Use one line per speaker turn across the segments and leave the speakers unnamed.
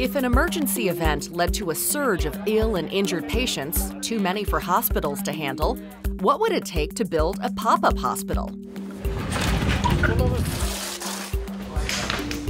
If an emergency event led to a surge of ill and injured patients, too many for hospitals to handle, what would it take to build a pop up hospital?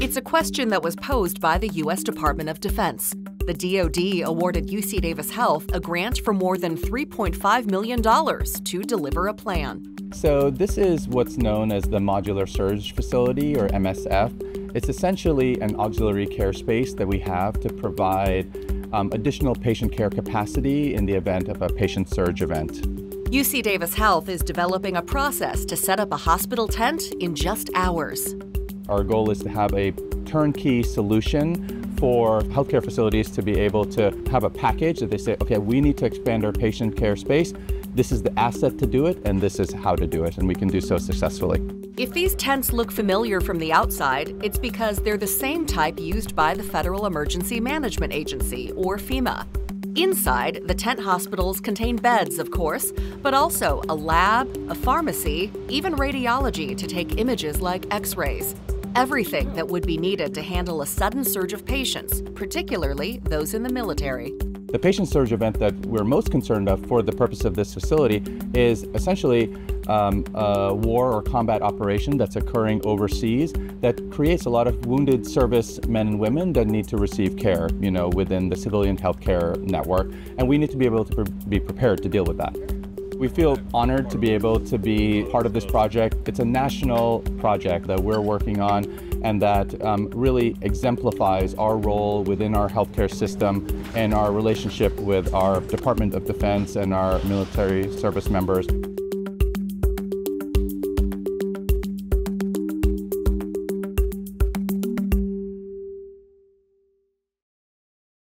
It's a question that was posed by the U.S. Department of Defense. The DoD awarded UC Davis Health a grant for more than $3.5 million to deliver a plan.
So, this is what's known as the Modular Surge Facility, or MSF. It's essentially an auxiliary care space that we have to provide um, additional patient care capacity in the event of a patient surge event.
UC Davis Health is developing a process to set up a hospital tent in just hours.
Our goal is to have a turnkey solution for healthcare facilities to be able to have a package that they say, okay, we need to expand our patient care space. This is the asset to do it, and this is how to do it, and we can do so successfully.
If these tents look familiar from the outside, it's because they're the same type used by the Federal Emergency Management Agency, or FEMA. Inside, the tent hospitals contain beds, of course, but also a lab, a pharmacy, even radiology to take images like x rays. Everything that would be needed to handle a sudden surge of patients, particularly those in the military.
The patient surge event that we're most concerned of for the purpose of this facility is essentially um, a war or combat operation that's occurring overseas that creates a lot of wounded service men and women that need to receive care, you know, within the civilian healthcare network, and we need to be able to pre- be prepared to deal with that. We feel honored to be able to be part of this project. It's a national project that we're working on and that um, really exemplifies our role within our healthcare system and our relationship with our Department of Defense and our military service members.